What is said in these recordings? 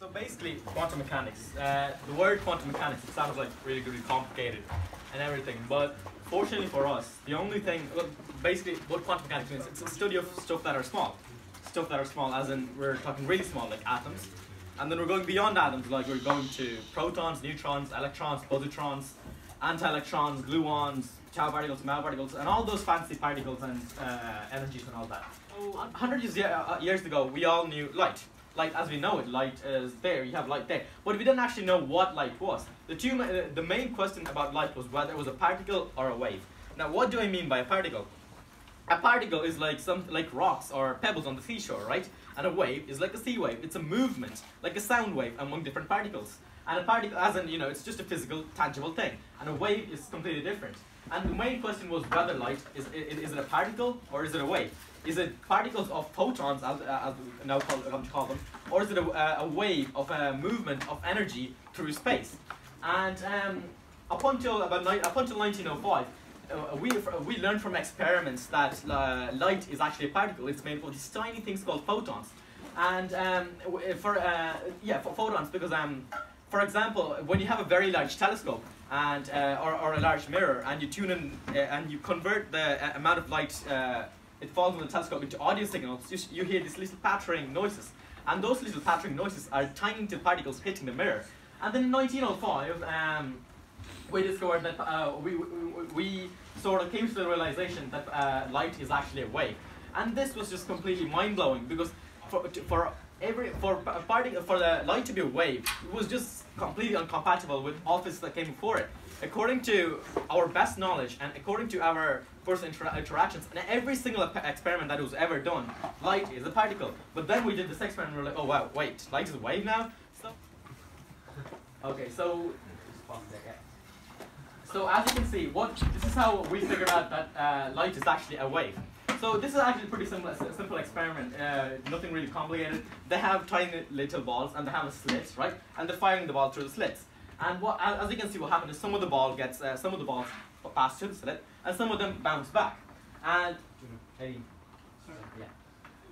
So basically, quantum mechanics. Uh, the word quantum mechanics it sounds like really, really complicated and everything, but fortunately for us, the only thing, well, basically, what quantum mechanics means, it's a study of stuff that are small. Stuff that are small, as in we're talking really small, like atoms, and then we're going beyond atoms, like we're going to protons, neutrons, electrons, positrons, anti-electrons, gluons, tau particles, Mao particles, and all those fancy particles and uh, energies and all that. 100 years, uh, years ago, we all knew light. Light, as we know it, light is there. You have light there, but we didn't actually know what light was. The two, uh, the main question about light was whether it was a particle or a wave. Now, what do I mean by a particle? A particle is like some like rocks or pebbles on the seashore, right? And a wave is like a sea wave. It's a movement, like a sound wave among different particles. And a particle, as in, you know, it's just a physical, tangible thing. And a wave is completely different. And the main question was whether light is, is, it a particle or is it a wave? Is it particles of photons, as, as we now call, come to call them, or is it a, a wave of a movement of energy through space? And um, up until about up until 1905, uh, we, we learned from experiments that uh, light is actually a particle. It's made of these tiny things called photons. And um, for, uh, yeah, for photons, because um, for example, when you have a very large telescope and uh, or, or a large mirror, and you tune in uh, and you convert the uh, amount of light uh, it falls on the telescope into audio signals, you, you hear these little pattering noises, and those little pattering noises are tiny little particles hitting the mirror. And then in 1905, um, we discovered that uh, we, we, we, sort of came to the realization that uh, light is actually a wave, and this was just completely mind blowing because for for every for party for the light to be a wave, it was just completely incompatible with physics that came before it. According to our best knowledge and according to our first inter interactions, and every single experiment that was ever done, light is a particle. But then we did this experiment and we are like, oh wow, wait, light is a wave now? So, okay, so so as you can see, what this is how we figured out that uh, light is actually a wave. So this is actually a pretty simple, simple experiment, uh, nothing really complicated. They have tiny little balls and they have a slit, right? And they're firing the ball through the slits. And what, as you can see, what happens is some of the ball gets, uh, some of the balls pass through the slit, and some of them bounce back. And hey, yeah.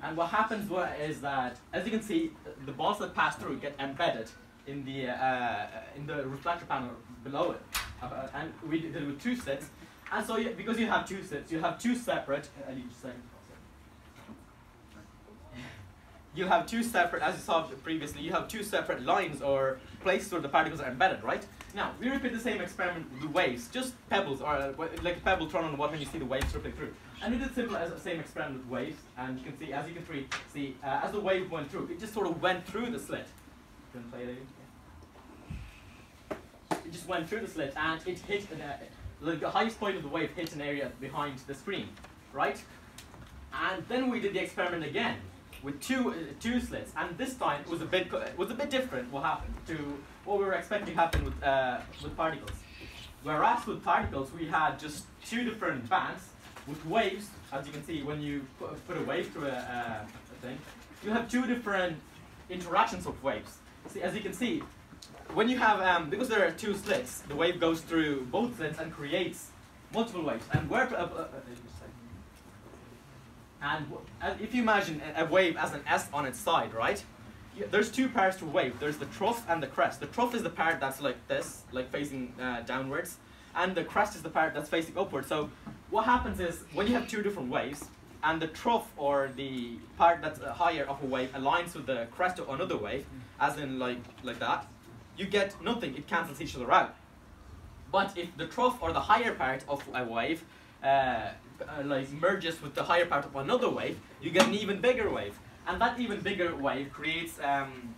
And what happens is that, as you can see, the balls that pass through get embedded in the uh, in the reflector panel below it. Uh, and we did it with two slits, and so, you, because you have two sets, you have two separate, uh, you have two separate, as you saw previously, you have two separate lines or places where the particles are embedded, right? Now, we repeat the same experiment with the waves, just pebbles, or uh, like a pebble thrown on the water and you see the waves rippling through. And we did simple as the same experiment with waves, and you can see, as you can see, see uh, as the wave went through, it just sort of went through the slit. Can play it again? It just went through the slit, and it hit, uh, the highest point of the wave hits an area behind the screen, right? And then we did the experiment again with two uh, two slits, and this time it was a bit it was a bit different. What happened to what we were expecting to happen with uh, with particles? Whereas with particles we had just two different bands with waves. As you can see, when you put, a wave through a, a, a thing, you have two different interactions of waves. See, as you can see, when you have, um, because there are two slits, the wave goes through both slits and creates multiple waves. And where, uh, uh, uh and if you imagine a wave as an S on its side, right? There's two parts to a wave. There's the trough and the crest. The trough is the part that's like this, like facing uh, downwards, and the crest is the part that's facing upwards. So what happens is when you have two different waves, and the trough or the part that's higher of a wave aligns with the crest of another wave, as in like like that, you get nothing. It cancels each other out. But if the trough or the higher part of a wave uh, uh, like merges with the higher part of another wave, you get an even bigger wave. And that even bigger wave creates um,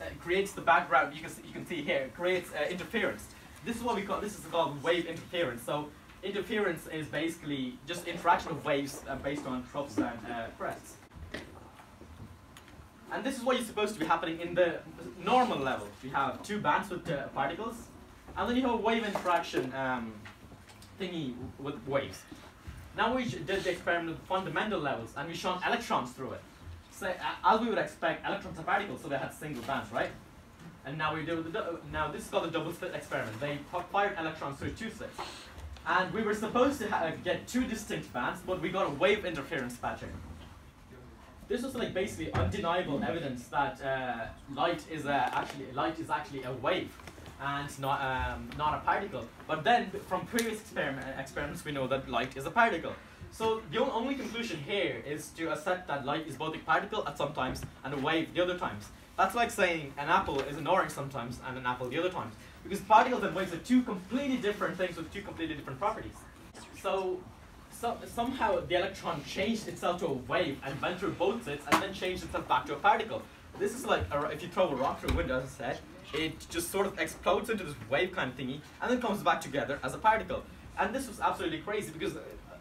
uh, creates the background. You can see, you can see here creates uh, interference. This is what we call this is called wave interference. So interference is basically just interaction of waves uh, based on troughs and uh, crests. And this is what is supposed to be happening in the normal level. We have two bands with uh, particles, and then you have a wave interaction um, thingy with waves. Now we did the experiment with fundamental levels, and we shone electrons through it. So uh, as we would expect, electrons are particles, so they had single bands, right? And now we do the now this is called the double slit experiment. They fired electrons through two slits, and we were supposed to get two distinct bands, but we got a wave interference pattern. This was like basically undeniable evidence that uh, light is uh, actually light is actually a wave and not um, not a particle. But then from previous experiment, experiments we know that light is a particle. So the only conclusion here is to accept that light is both a particle at some times and a wave the other times. That's like saying an apple is an orange sometimes and an apple the other times. Because particles and waves are two completely different things with two completely different properties. So, so somehow the electron changed itself to a wave and went through both states and then changed itself back to a particle. This is like a, if you throw a rock through a window, as I said, it just sort of explodes into this wave kind of thingy and then comes back together as a particle. And this was absolutely crazy because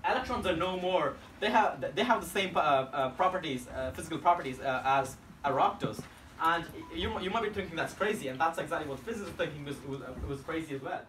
electrons are no more, they have, they have the same uh, uh, properties, uh, physical properties uh, as a rock does. And you, you might be thinking that's crazy, and that's exactly what physicists are thinking was, was, was crazy as well.